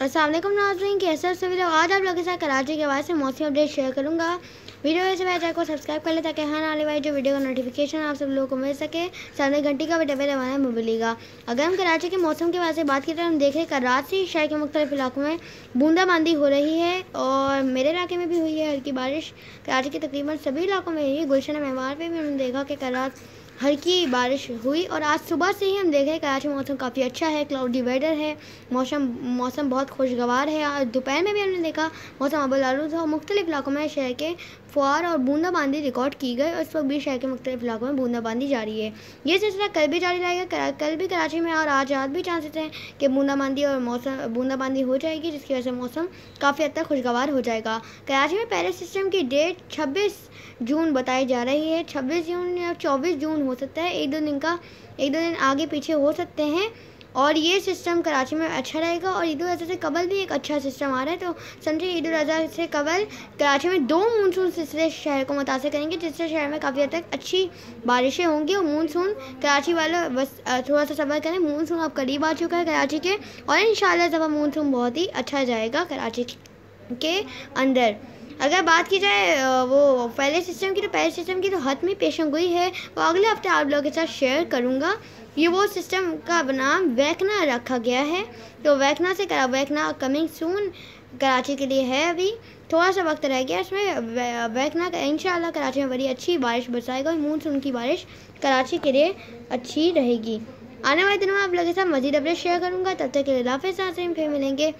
السلام علیکم ناظرین، کیسے سبھی لوگ آج آپ لوگوں کے ساتھ کراچی کے بعد سے موسم اپڈیٹ شیئر کروں گا۔ ویڈیو ویسے میں چینل کو سبسکرائب کر لیں تاکہ ہر آنے والی جو ویڈیو کا نوٹیفیکیشن آپ سب لوگوں کو مل سکے۔ سامنے گھنٹی کا بھی ڈبے دبانا ملے گا اگر ہم کراچی کے موسم کے بعد سے بات کریں تو ہم دیکھ رہے ہیں رات سے شہر کے مختلف علاقوں میں بوندا باندی ہو رہی ہے اور میرے علاقے میں بھی ہوئی ہے ہلکی بارش۔ کراچی کے تقریباً سبھی علاقوں میں ہوئی گلشن مہمان پہ بھی ہم نے دیکھا کہ کل رات ہلکی بارش ہوئی اور آج صبح سے ہی ہم دیکھ رہے ہیں کراچی موسم کافی اچھا ہے کلاؤڈی ویڈر ہے، موسم موسم بہت خوشگوار ہے۔ دوپہر میں بھی ہم نے دیکھا موسم ابو آلود تھا مختلف علاقوں میں شہر کے فوار اور بوندا باندی ریکارڈ کی گئی اور اس وقت بھی شہر کے مختلف علاقوں میں بوندا باندی جاری ہے۔ یہ سلسلہ کل بھی جاری رہے گا، کل بھی کراچی میں اور آج آج بھی چانسز ہیں کہ بوندا باندی اور موسم بوندا باندی ہو جائے گی، جس کی وجہ سے موسم کافی حد تک خوشگوار ہو جائے گا۔ کراچی میں پہلے سسٹم کی ڈیٹ چھبیس جون بتائی جا رہی ہے۔ چھبیس جون یا چوبیس جون ہو سکتا ہے، ایک دو دن کا ایک دو دن آگے پیچھے ہو سکتے ہیں۔ اور یہ سسٹم کراچی میں اچھا رہے گا اور عید الاضحیٰ سے قبل بھی ایک اچھا سسٹم آ رہا ہے۔ تو سمجھے عید الاضحیٰ سے قبل کراچی میں دو مونسون سلسلے شہر کو متاثر کریں گے، جس سے شہر میں کافی حد تک اچھی بارشیں ہوں گی۔ اور مونسون کراچی والے بس تھوڑا سا صبر کریں مونسون اب قریب آ چکا ہے کراچی کے۔ اور ان شاء اللہ مونسون بہت ہی اچھا جائے گا کراچی کے اندر۔ اگر بات کی جائے وہ پہلے سسٹم کی، تو پہلے سسٹم کی تو حتمی پیشن گوئی ہے۔ وہ اگلے ہفتے آپ لوگوں کے ساتھ شیئر کروں گا۔ یہ وہ سسٹم کا نام ویکنا رکھا گیا ہے۔ تو ویکنا سے کرا ویکنا کمنگ سون کراچی کے لیے ہے ابھی۔ تھوڑا سا وقت رہ گیا اس میں۔ ویکنا کا انشاءاللہ کراچی میں بڑی اچھی بارش برسائے گا اور مونسون کی بارش کراچی کے لیے اچھی رہے گی۔ آنے والے دنوں میں آپ لوگوں کے ساتھ مزید اپڈیٹ شیئر کروں گا۔ تب تک کے لیے اللہ حافظ پھر ملیں گے۔